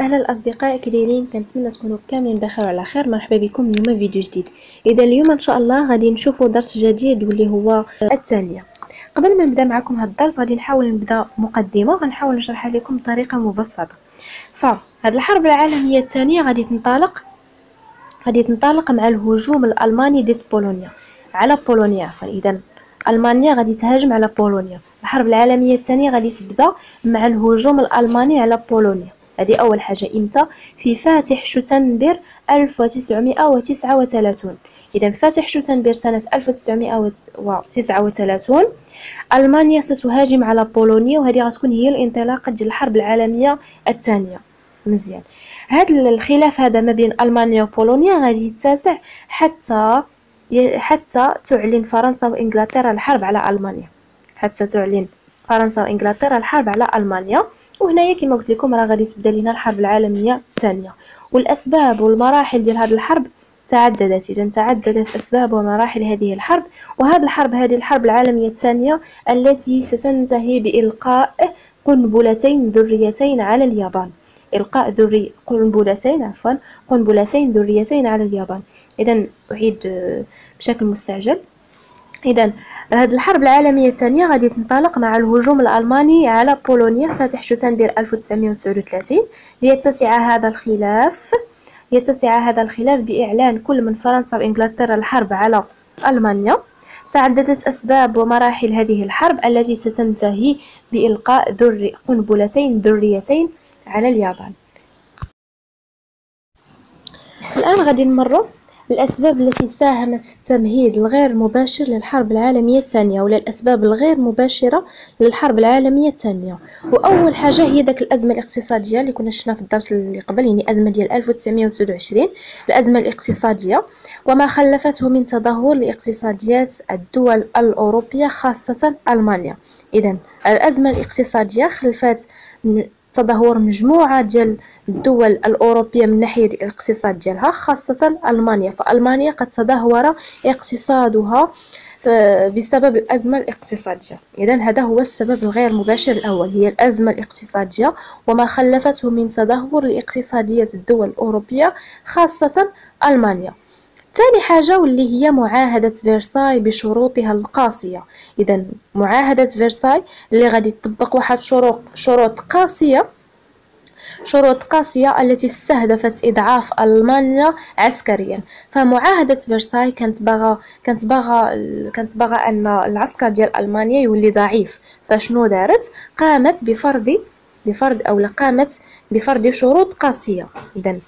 أهلا الأصدقاء كي كنتمنى تكونوا كاملين بخير وعلى خير. مرحبا بكم اليوم فيديو جديد. إذا اليوم إن شاء الله غادي نشوفوا درس جديد واللي هو التالية. قبل ما نبدأ معكم هذا الدرس غادي نحاول نبدأ مقدمة غنحاول نشرحها لكم بطريقة مبسطة. فهاد الحرب العالمية الثانية غادي تنطلق غادي تنطلق مع الهجوم الألماني ضد بولونيا. على بولونيا فإذا ألمانيا غادي تهاجم على بولونيا. الحرب العالمية الثانية غادي تبدأ مع الهجوم الألماني على بولونيا. هذه أول حاجة. إمتى؟ في فاتح شتنبر 1939 إذا فاتح شتنبر سنة 1939 ألمانيا ستهاجم على بولونيا وهذه غتكون هي الانطلاقة ديال الحرب العالمية الثانية. مزيان. هذا الخلاف هذا ما بين ألمانيا وبولونيا غادي يتسع حتى حتى تعلن فرنسا وإنجلترا الحرب على ألمانيا. حتى تعلن. فرنسا وإنجلترا الحرب على ألمانيا. وهنايا كما قلت لكم راه غادي تبدا لنا الحرب العالمية الثانية. والأسباب والمراحل ديال هذه الحرب تعددت. إذا تعددت أسباب ومراحل هذه الحرب. وهذه الحرب هذه الحرب العالمية الثانية التي ستنتهي بإلقاء قنبلتين ذريتين على اليابان. إلقاء ذري قنبلتين عفوا قنبلتين ذريتين على اليابان. إذا أعيد آه، بشكل مستعجل. إذا هذه الحرب العالمية الثانية غادي تنطلق مع الهجوم الألماني على بولونيا فاتح شتنبر 1939 ليتسع هذا الخلاف يتسع هذا الخلاف بإعلان كل من فرنسا وإنجلترا الحرب على ألمانيا. تعددت أسباب ومراحل هذه الحرب التي ستنتهي بإلقاء ذري قنبلتين ذريتين على اليابان. الآن غادي نمروا الأسباب التي ساهمت في التمهيد الغير مباشر للحرب العالمية الثانية ولا الأسباب الغير مباشرة للحرب العالمية الثانية. وأول حاجة هي داك الأزمة الاقتصادية اللي كنا شفنا في الدرس اللي قبل يعني الأزمة ديال 1929 الأزمة الاقتصادية وما خلفته من تدهور لاقتصاديات الدول الأوروبية خاصة ألمانيا. إذا الأزمة الاقتصادية خلفت تدهور مجموعة ديال الدول الأوروبية من ناحية الاقتصاد ديالها خاصة ألمانيا. فألمانيا قد تدهور اقتصادها آه، بسبب الأزمة الاقتصادية. إذا هذا هو السبب الغير مباشر الأول هي الأزمة الاقتصادية وما خلفته من تدهور لاقتصادية الدول الأوروبية خاصة ألمانيا. ثاني حاجة واللي هي معاهدة فرساي بشروطها القاسية. إذا معاهدة فرساي اللي غادي تطبق واحد شروط شروط قاسية شروط قاسية التي استهدفت إضعاف ألمانيا عسكريا. فمعاهدة فرساي كانت باغا كانت باغا كانت باغا أن العسكر ديال ألمانيا يولي ضعيف. فشنو دارت؟ قامت بفرض بفرض أو قامت بفرض شروط قاسية. إذا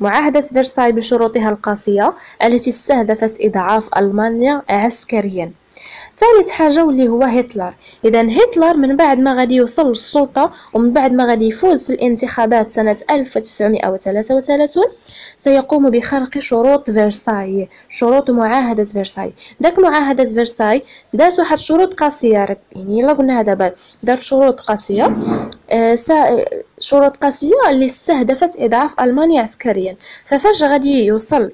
معاهدة فرساي بشروطها القاسية التي استهدفت إضعاف ألمانيا عسكريا. ثالث حاجة واللي هو هتلر. إذا هتلر من بعد ما غادي يوصل للسلطة ومن بعد ما غادي يفوز في الانتخابات سنة 1933 سيقوم بخرق شروط فرساي شروط معاهدة فرساي داك معاهدة فرساي دارت واحد شروط قاسية يعني الا قلنا دابا دارت شروط قاسية آه شروط قاسية اللي استهدفت إضعاف ألمانيا عسكريا. ففاش غادي يوصل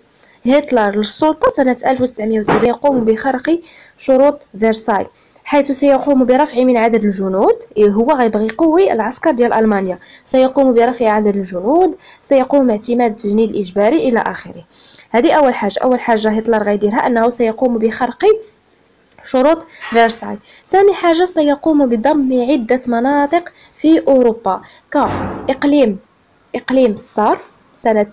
هتلر للسلطة سنة 1930 يقوم بخرق شروط فرساي حيث سيقوم برفع من عدد الجنود إيه هو غيبغي يقوي العسكر ديال ألمانيا. سيقوم برفع عدد الجنود سيقوم باعتماد التجنيد الإجباري إلى آخره. هذه أول حاجة. أول حاجة هتلر غيديرها أنه سيقوم بخرق شروط فرساي ثاني حاجة سيقوم بضم عدة مناطق في أوروبا. كإقليم إقليم الصار سنة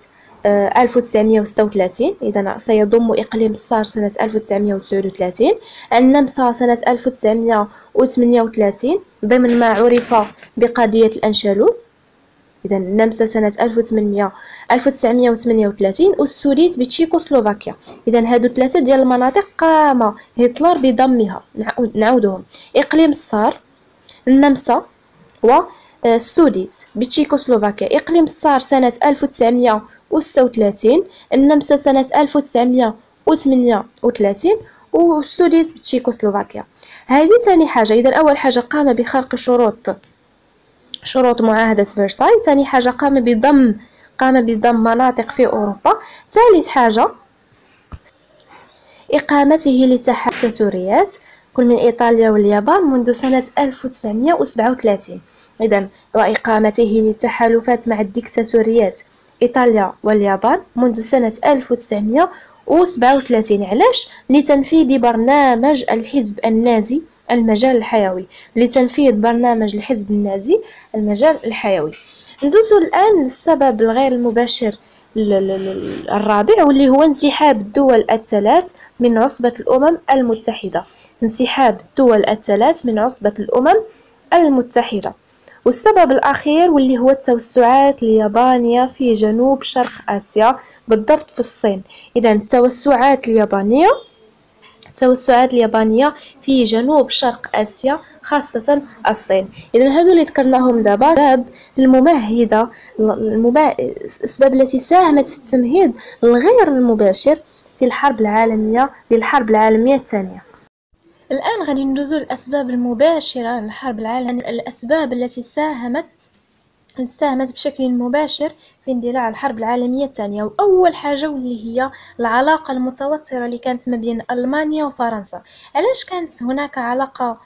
1936 إذا سيضم إقليم الصار سنة 1939 النمسا سنة 1938 ضمن ما عرف بقضية الأنشلوس. إذا النمسا سنة 1800 1938 والسوديت بتشيكوسلوفاكيا. إذا هادو ثلاثة ديال المناطق قام هتلر بضمها. نعودهم. إقليم الصار النمسا والسوديت بتشيكوسلوفاكيا. إقليم الصار سنة 1900 وستة النمسا سنة ألف وتسعمية وثمانية وثلاثين والسوديت بتشيكوسلوفاكيا. هذه ثاني حاجة. إذا أول حاجة قام بخرق شروط شروط معاهدة فرساي ثاني حاجة قام بضم قام بضم مناطق في أوروبا. ثالث حاجة إقامته لتحالف كل من إيطاليا واليابان منذ سنة 1937 إذا وإقامته لتحالفات مع الديكتاتوريات. إيطاليا واليابان منذ سنة 1937 علاش؟ لتنفيذ برنامج الحزب النازي المجال الحيوي. لتنفيذ برنامج الحزب النازي المجال الحيوي. ندوزو الآن للسبب الغير المباشر الرابع واللي هو انسحاب الدول الثلاث من عصبة الأمم المتحدة. انسحاب الدول الثلاث من عصبة الأمم المتحدة. والسبب الأخير واللي هو التوسعات اليابانية في جنوب شرق آسيا بالضبط في الصين. إذا التوسعات اليابانية التوسعات اليابانية في جنوب شرق آسيا خاصة الصين. إذا هادو اللي ذكرناهم دابا باب الممهدة الأسباب التي ساهمت في التمهيد الغير المباشر في الحرب العالمية للحرب العالمية الثانية. الآن غادي ندوزو الأسباب المباشرة للحرب العالمية الأسباب التي ساهمت ساهمت بشكل مباشر في اندلاع الحرب العالمية الثانية وأول حاجة واللي هي العلاقة المتوترة اللي كانت ما بين ألمانيا وفرنسا. علاش كانت هناك علاقة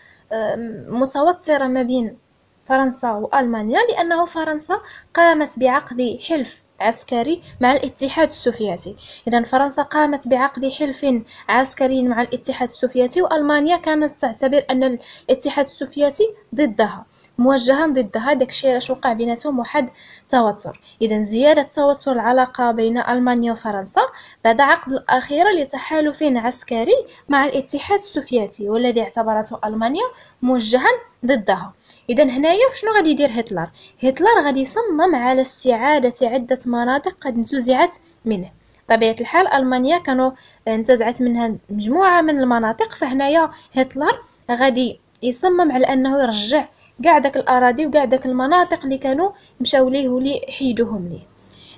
متوترة ما بين فرنسا وألمانيا؟ لأنه فرنسا قامت بعقد حلف عسكري مع الاتحاد السوفيتي. إذا فرنسا قامت بعقد حلف عسكري مع الاتحاد السوفيتي وألمانيا كانت تعتبر أن الاتحاد السوفيتي ضدها. موجها ضدها داكشي علاش وقع بيناتهم واحد توتر اذا زيادة توتر العلاقة بين ألمانيا وفرنسا بعد عقد الاخيره لتحالف عسكري مع الاتحاد السوفيتي والذي اعتبرته ألمانيا موجها ضدها. اذا هنايا شنو غادي يدير هتلر؟ هتلر غادي يصمم على استعادة عدة مناطق قد انتزعت منه. طبيعة الحال ألمانيا كانوا انتزعت منها مجموعة من المناطق فهنايا هتلر غادي يصمم على أنه يرجع كاع داك الأراضي وكاع داك المناطق اللي كانوا مشاو ليه ولي حيدوهم ليه.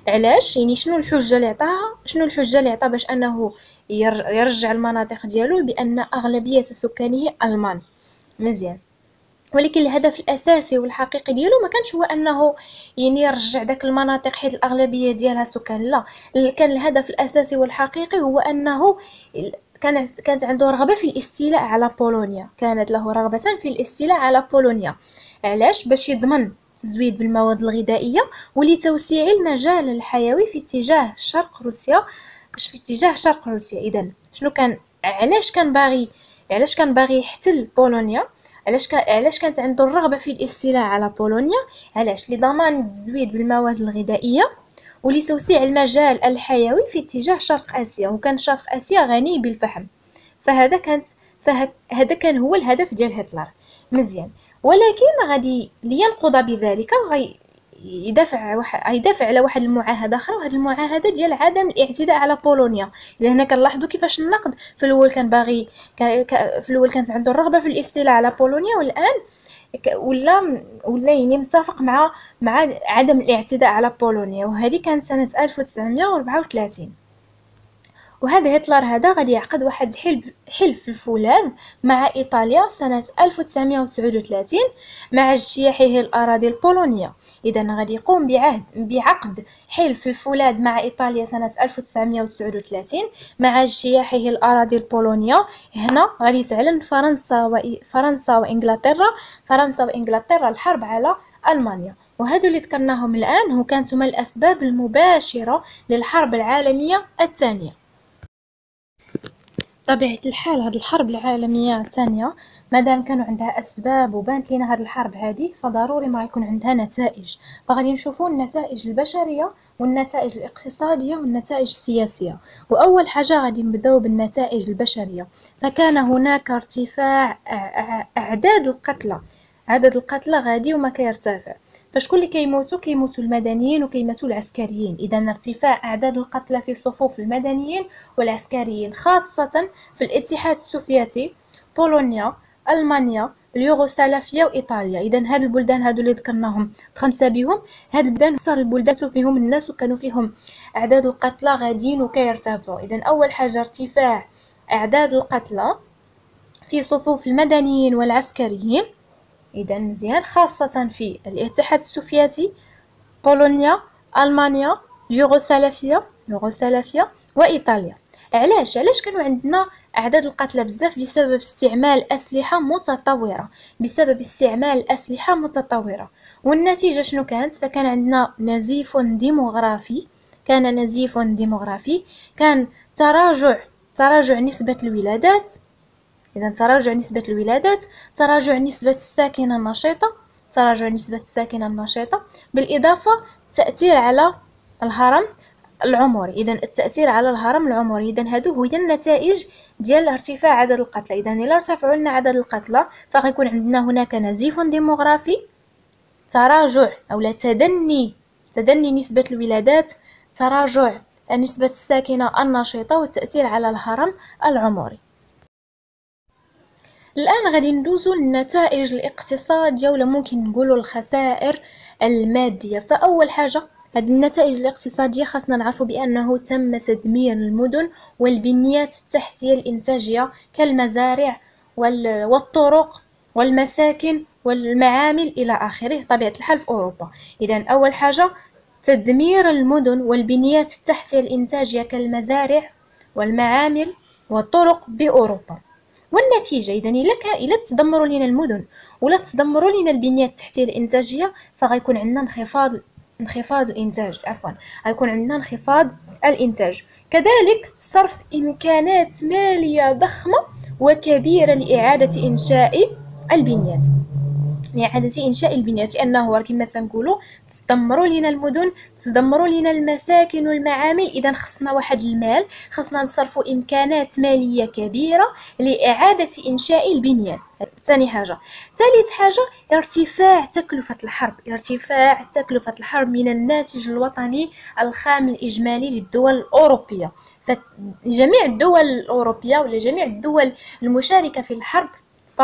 علاش؟ يعني شنو الحجة اللي عطاها؟ شنو الحجة اللي عطا باش أنه يرجع المناطق ديالو بأن أغلبية سكانه ألمان. مزيان. ولكن الهدف الأساسي والحقيقي ديالو ما كانش هو أنه يعني يرجع داك المناطق حيت الأغلبية ديالها سكان. لا. كان الهدف الأساسي والحقيقي هو أنه كانت عنده رغبة في الاستيلاء على بولونيا. كانت له رغبة في الاستيلاء على بولونيا. علاش؟ باش يضمن التزويد بالمواد الغذائية ولتوسيع المجال الحيوي في اتجاه شرق روسيا. في اتجاه شرق روسيا. اذا شنو كان علاش كان باغي علاش كان باغي يحتل بولونيا؟ علاش كان علاش كانت عنده الرغبة في الاستيلاء على بولونيا؟ علاش؟ لضمان التزويد بالمواد الغذائية. ولتوسيع المجال الحيوي في اتجاه شرق آسيا وكان شرق آسيا غني بالفحم. فهذا كانت فهذا كان هو الهدف ديال هتلر. مزيان. ولكن غادي لينقض بذلك غي يدافع واحد يدافع على واحد المعاهدة أخرى وهذه المعاهدة ديال عدم الاعتداء على بولونيا. اذا هنا كنلاحظوا كيفاش النقد في الأول كان باغي في الأول كانت عنده الرغبة في الاستيلاء على بولونيا والآن ولا ولا يعني متفق مع مع عدم الاعتداء على بولونيا وهذه كانت سنة 1934 وهذا هتلر هذا غادي يعقد واحد حلف حلف الفولاذ مع إيطاليا سنة 1939 مع اجتياحه الأراضي البولونية. اذا غادي يقوم بعهد بعقد حلف الفولاذ مع إيطاليا سنة 1939 مع اجتياحه الأراضي البولونية. هنا غادي تعلن فرنسا وفرنسا وإنجلترا. فرنسا وإنجلترا الحرب على ألمانيا. وهذو اللي ذكرناهم الآن هو كانت هما الأسباب المباشرة للحرب العالمية الثانية. طبيعة الحال هاد الحرب العالمية الثانية مادام كانوا عندها أسباب وبانت لينا هاد الحرب هادي فضروري ما يكون عندها نتائج. فغادي نشوفوا النتائج البشرية والنتائج الاقتصادية والنتائج السياسية. وأول حاجة غادي نبداو بالنتائج البشرية. فكان هناك ارتفاع أعداد القتلى. عدد القتلى غادي وما كيرتفع. فشكون اللي كيموتوا كيموتوا المدنيين وكيموتوا العسكريين. إذا ارتفاع أعداد القتلى في صفوف المدنيين والعسكريين خاصة في الاتحاد السوفيتي بولونيا ألمانيا اليوغوسلافيا وإيطاليا. إذا هاد البلدان هادو اللي ذكرناهم خمسه بهم هاد البلدان أكثر البلدان فيهم الناس وكانوا فيهم أعداد القتلى غاديين وكيرتفعوا. إذا أول حاجة ارتفاع أعداد القتلى في صفوف المدنيين والعسكريين. إذا مزيان خاصة في الاتحاد السوفيتي بولونيا ألمانيا يوغوسلافيا يوغوسلافيا وإيطاليا. علاش؟ علاش كانوا عندنا أعداد القتلى بزاف بسبب استعمال أسلحة متطورة بسبب استعمال أسلحة متطورة. والنتيجة شنو كانت؟ فكان عندنا نزيف ديموغرافي كان نزيف ديموغرافي كان تراجع تراجع نسبة الولادات إذا تراجع نسبة الولادات تراجع نسبة الساكنة النشيطة تراجع نسبة الساكنة النشيطة. بالإضافة تأثير على الهرم العمري. إذا التأثير على الهرم العمري إذا هادو هي النتائج ديال ارتفاع عدد القتلى. إذا إلا ارتفعوا لنا عدد القتلى فغيكون عندنا هناك نزيف ديموغرافي. تراجع لا تدني تدني نسبة الولادات تراجع نسبة الساكنة النشيطة والتأثير على الهرم العمري. الآن غادي ندوزو للنتائج الاقتصاديه ولا ممكن نقولوا الخسائر المادية. فأول حاجة هذه النتائج الاقتصادية خاصنا نعرفوا بأنه تم تدمير المدن والبنيات التحتية الإنتاجية كالمزارع والطرق والمساكن والمعامل إلى آخره طبيعة الحال في أوروبا. إذا أول حاجة تدمير المدن والبنيات التحتية الإنتاجية كالمزارع والمعامل والطرق بأوروبا. والنتيجة إذا إلا كان إلا تدمروا لنا المدن ولا تدمروا لنا البنيات التحتية الإنتاجية فغيكون عندنا انخفاض انخفاض الإنتاج عفوا غيكون عندنا انخفاض الإنتاج. كذلك صرف إمكانات مالية ضخمة وكبيرة لإعادة إنشاء البنيات. لإعادة إنشاء البنيات لأنه كما تنقولوا تدمروا لنا المدن تدمروا لنا المساكن والمعامل. إذا خصنا واحد المال خصنا نصرفوا إمكانات مالية كبيرة لإعادة إنشاء البنيات. ثاني حاجة. ثالث حاجة ارتفاع تكلفة الحرب. ارتفاع تكلفة الحرب من الناتج الوطني الخام الإجمالي للدول الأوروبية. فجميع الدول الأوروبية ولا جميع الدول المشاركة في الحرب ف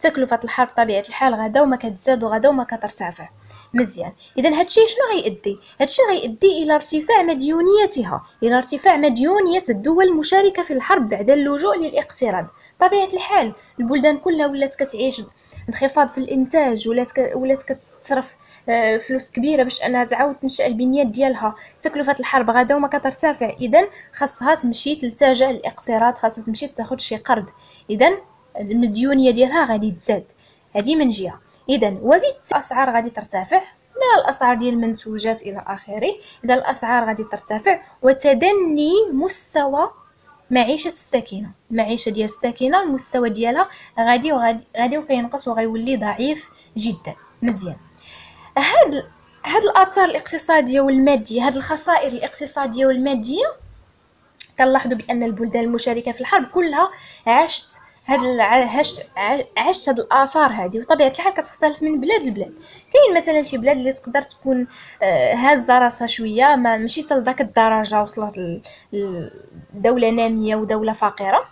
تكلفة الحرب طبيعة الحال غدا وما كتزاد وغدا وما كترتفع مزيان. اذا هادشي شنو غيؤدي هادشي غيؤدي إلى ارتفاع مديونيتها إلى ارتفاع مديونية الدول المشاركة في الحرب بعد اللجوء للاقتراض طبيعة الحال البلدان كلها ولات كتعيش انخفاض في الإنتاج ولات. ولات كتصرف آه، فلوس كبيرة باش أنها تعاود تنشأ البنيات ديالها. تكلفه الحرب غادا وما كترتفع. اذا خاصها تمشي تلتجا للاقتراض خاصها تمشي تاخذ شي قرض. اذا المديونية ديالها غادي تزاد. هذه من جهة. اذا وبالتالي الأسعار غادي ترتفع. من الأسعار ديال المنتوجات إلى آخره. اذا الأسعار غادي ترتفع. وتدني مستوى معيشة الساكنة. المعيشه ديال الساكنة المستوى ديالها غادي غادي وكينقص وغيولي ضعيف جدا. مزيان. هاد هاد الاثار الاقتصادية والمادية هاد الخسائر الاقتصادية والمادية كنلاحظوا بأن البلدان المشاركة في الحرب كلها عاشت هاد هاش عشت هاد الآثار هادي وطبيعة الحال كتختلف من بلاد لبلاد. كاين مثلا شي بلاد اللي تقدر تكون آه، هازه راسها شوية ما ماشي حتى لذاك الدرجة وصلت لدوله نامية ودولة فقيرة.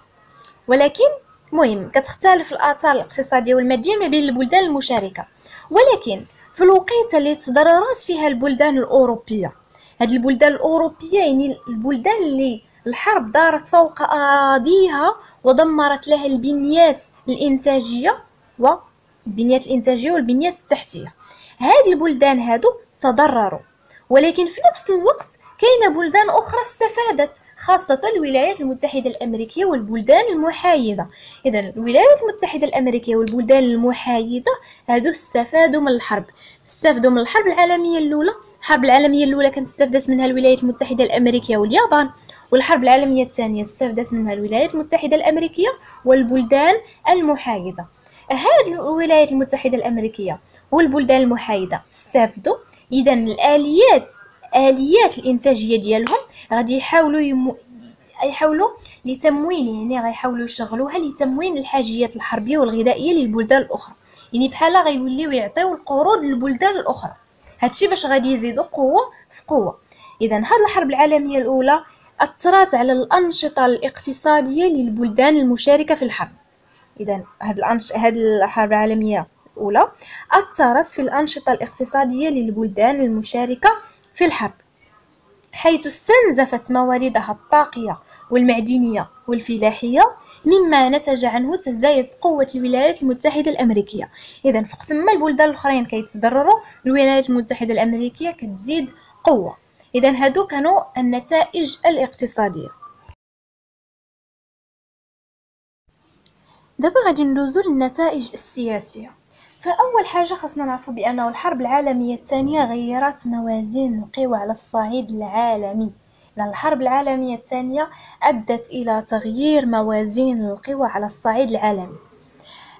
ولكن مهم كتختلف الآثار الاقتصادية والمادية ما بين البلدان المشاركة. ولكن في الوقيتة اللي تضررات فيها البلدان الأوروبية. هاد البلدان الأوروبية يعني البلدان اللي الحرب دارت فوق أراضيها ودمرت لها البنيات الإنتاجية والبنيات الإنتاجية والبنيات التحتية. هاد البلدان هادو تضرروا ولكن في نفس الوقت كاينة بلدان أخرى استفادت خاصة الولايات المتحدة الأمريكية والبلدان المحايدة. اذا الولايات المتحدة الأمريكية والبلدان المحايدة هادو استفادوا من الحرب. استفادوا من الحرب العالمية الأولى. الحرب العالمية الأولى كانت استفادت منها الولايات المتحدة الأمريكية واليابان. والحرب العالمية الثانية استفادت منها الولايات المتحدة الأمريكية والبلدان المحايدة. هاد الولايات المتحدة الأمريكية والبلدان المحايدة استفادوا اذا اليات الإنتاجية ديالهم غادي يحاولوا يمو... يحاولوا لتموين يعني غيحاولوا يشغلوها لتموين الحاجيات الحربية والغذائية للبلدان الأخرى. يعني بحال غيوليو يعطيو القروض للبلدان الأخرى. هادشي باش غادي يزيدوا قوة في قوة. اذا هاد الحرب العالمية الأولى اثرت على الأنشطة الاقتصادية للبلدان المشاركة في الحرب. اذا هاد الأنش... هاد الحرب العالمية الأولى أثرت في الأنشطة الاقتصادية للبلدان المشاركة في الحرب حيث استنزفت مواردها الطاقية والمعدنية والفلاحية مما نتج عنه تزايد قوة الولايات المتحدة الأمريكية. إذا فوقت ما البلدان الأخرين كيتضرروا الولايات المتحدة الأمريكية كتزيد قوة. إذا هادو كانوا النتائج الاقتصادية. دابا غادي ندوزو للنتائج السياسية. فأول حاجة خصنا نعرفو بأنه الحرب العالمية الثانية غيرت موازين القوى على الصعيد العالمي. الحرب العالمية الثانية أدت إلى تغيير موازين القوى على الصعيد العالمي.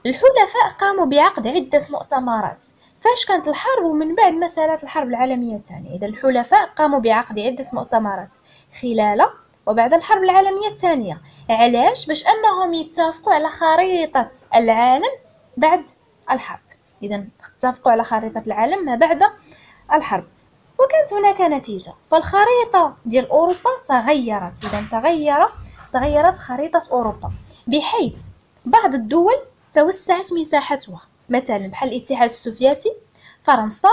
الحلفاء قاموا بعقد عدة مؤتمرات فاش كانت الحرب ومن بعد مسألة الحرب العالمية الثانية. إذا الحلفاء قاموا بعقد عدة مؤتمرات خلال وبعد الحرب العالمية الثانية. علاش؟ باش أنهم يتفقوا على خريطة العالم بعد الحرب. إذا اتفقوا على خريطة العالم ما بعد الحرب. وكانت هناك نتيجة. فالخريطة ديال أوروبا تغيرت. إذا تغير تغيرت خريطة أوروبا. بحيث بعض الدول توسعت مساحتها. مثلا بحال الاتحاد السوفيتي فرنسا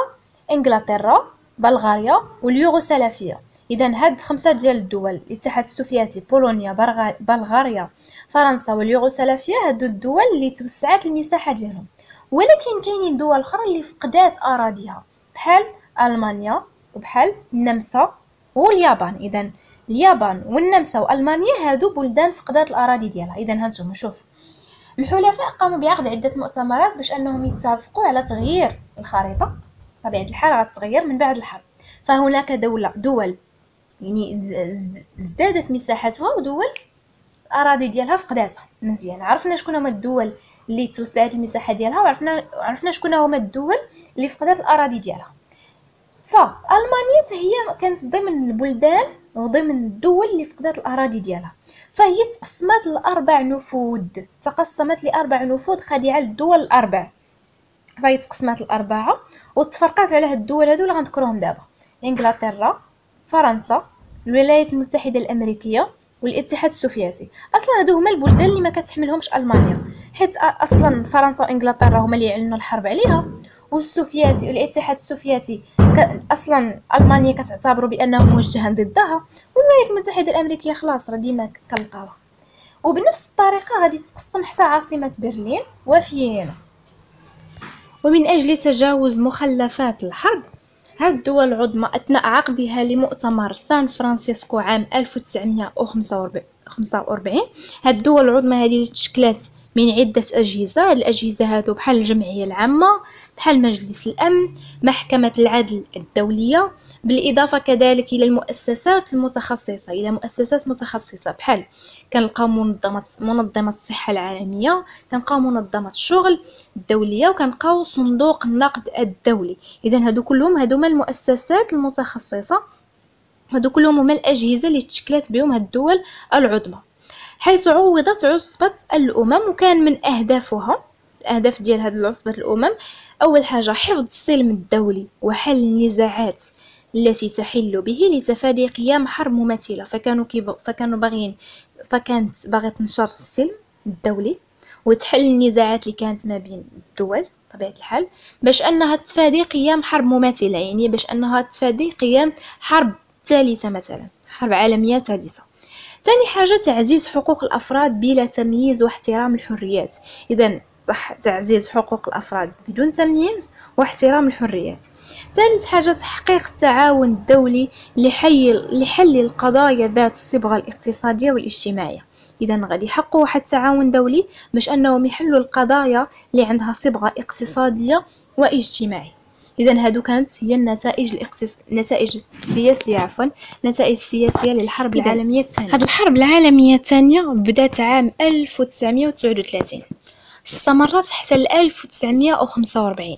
إنجلترا بلغاريا واليوغوسلافيا اذا هاد خمسة ديال الدول الاتحاد السوفيتي بولونيا بلغاريا فرنسا واليوغوسلافيا هادو الدول اللي توسعات المساحة ديالهم. ولكن كاينين دول أخرى اللي فقدات أراضيها بحال ألمانيا وبحال النمسا واليابان. إذا اليابان والنمسا وألمانيا هادو بلدان فقدات الأراضي ديالها. إذا هانتوما شوف الحلفاء قاموا بعقد عدة مؤتمرات باش أنهم يتفقوا على تغيير الخريطة. طبيعة الحال غتتغير من بعد الحرب. فهناك دولة دول يعني ازدادت مساحتها ودول الأراضي ديالها فقداتها. مزيان. عرفنا شكون هما الدول اللي توسعت المساحة ديالها وعرفنا عرفنا شكون هما الدول اللي فقدات الأراضي ديالها. فألمانيا هي كانت ضمن البلدان وضمن الدول اللي فقدات الأراضي ديالها. فهي تقسمت لأربع نفوذ تقسمت لأربع نفوذ خاضعة للدول الأربع. فهي تقسمت الأربعة وتفرقات على هاد الدول هادو اللي غنذكرهم دابا. إنجلترا فرنسا الولايات المتحدة الأمريكية والاتحاد السوفيتي. أصلا هادو هما البلدان اللي ما كتحملهمش ألمانيا حيت أصلا فرنسا وانجلترا هما اللي اعلنوا الحرب عليها. والسوفياتي والاتحاد السوفيتي أصلا ألمانيا كتعتبر بانه موجها ضدها والولايات المتحدة الأمريكية خلاص راه ديما كنلقاوها. وبنفس الطريقة غادي تقسم حتى عاصمة برلين وفيينا. ومن أجل تجاوز مخلفات الحرب هاد الدول العظمى أثناء عقدها لمؤتمر سان فرانسيسكو عام 1945 هاد الدول العظمى هذه تشكلت من عدة أجهزة. الأجهزة هادو بحال الجمعية العامة بحال مجلس الأمن محكمة العدل الدولية بالإضافة كذلك إلى المؤسسات المتخصصة إلى مؤسسات متخصصة. بحال كنلقاو منظمة منظمة الصحة العالمية كنلقاو منظمة الشغل الدولية وكنلقاو صندوق النقد الدولي. إذا هادو كلهم هادو المؤسسات المتخصصة. هادو كلهم هما الأجهزة اللي تشكلت بهم هاد الدول العظمى. حيث عوضت عصبة الأمم وكان من أهدافها الأهداف ديال هاد العصبة الأمم أول حاجة حفظ السلم الدولي وحل النزاعات التي تحل به لتفادي قيام حرب مماثلة فكانوا. فكانوا باغيين فكانت باغي تنشر السلم الدولي وتحل النزاعات اللي كانت ما بين الدول بطبيعة الحال باش أنها تفادي قيام حرب مماثلة يعني باش أنها تفادي قيام حرب ثالثة مثلا حرب عالمية ثالثة ثاني حاجة تعزيز حقوق الأفراد بلا تمييز واحترام الحريات إذا تعزيز حقوق الأفراد بدون تمييز واحترام الحريات. ثالث حاجة تحقيق التعاون الدولي لحل, لحل القضايا ذات الصبغة الاقتصادية والاجتماعية. إذا غادي يحققوا واحد التعاون دولي باش أنهم يحلوا القضايا اللي عندها صبغة اقتصادية واجتماعية. اذا هادو كانت هي النتائج الاقتص... النتائج السياسيه عفوا النتائج السياسيه للحرب العالمية الثانية. هذه الحرب العالمية الثانية بدات عام 1939 استمرت حتى ل 1945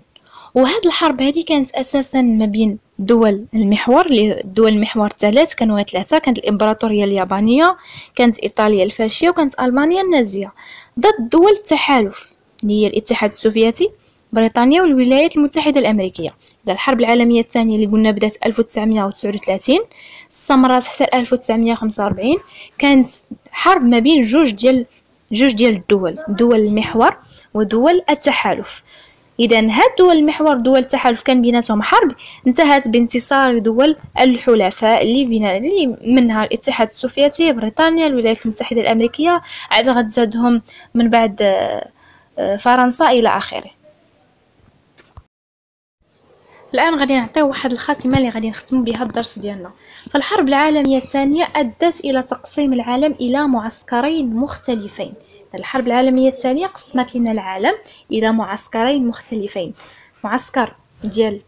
وهاد الحرب هذه كانت أساسا ما بين دول المحور دول المحور الثلاث كانوا ثلاثة كانت الإمبراطورية اليابانية كانت إيطاليا الفاشية وكانت ألمانيا النازية. ضد دول التحالف اللي هي الاتحاد السوفيتي بريطانيا والولايات المتحدة الأمريكية. إذا الحرب العالمية الثانية اللي قلنا بدأت 1939 استمرت حتى 1945 كانت حرب ما بين جوج ديال جوج ديال الدول دول المحور ودول التحالف. اذا هاد دول المحور دول التحالف كان بيناتهم حرب انتهت بانتصار دول الحلفاء اللي بين اللي منها الاتحاد السوفيتي بريطانيا الولايات المتحدة الأمريكية عاد غتزادهم من بعد آه، فرنسا إلى آخره. الآن غادي نعطيو واحد الخاتمة اللي غادي نختمو بها الدرس ديالنا. فالحرب العالمية الثانية أدت إلى تقسيم العالم إلى معسكرين مختلفين. الحرب العالمية الثانية قسمت لنا العالم إلى معسكرين مختلفين. معسكر ديال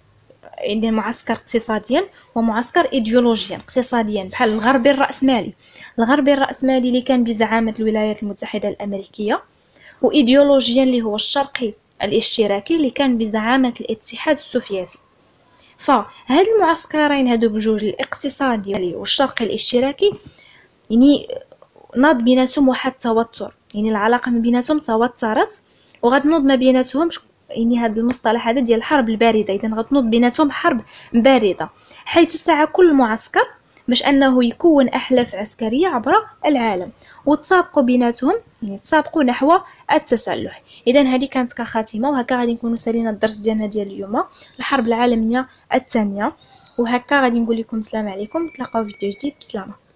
يعني معسكر اقتصاديا ومعسكر ايديولوجيا اقتصاديا بحال الغربي الرأسمالي. الغربي الرأسمالي اللي كان بزعامة الولايات المتحدة الأمريكية وايديولوجيا اللي هو الشرقي الاشتراكي اللي كان بزعامة الاتحاد السوفيتي. فهاد المعسكرين هادو بجوج الاقتصادي والشرقي الاشتراكي يعني ناض بيناتهم واحد التوتر. يعني العلاقة ما بيناتهم توترت وغتنوض ما بيناتهم يعني هذا المصطلح هذا ديال الحرب الباردة. إذا غتنوض بيناتهم حرب باردة. حيث سعى كل معسكر باش أنه يكون احلاف عسكريه عبر العالم. وتسابقوا بيناتهم يعني تسابقوا نحو التسلح. اذا هذه كانت كخاتمه وهكا غادي نكونوا سالينا الدرس ديالنا ديال اليوم الحرب العالمية الثانية. وهكا غادي نقول لكم السلام عليكم. تلاقاو فيديو جديد. بسلامة.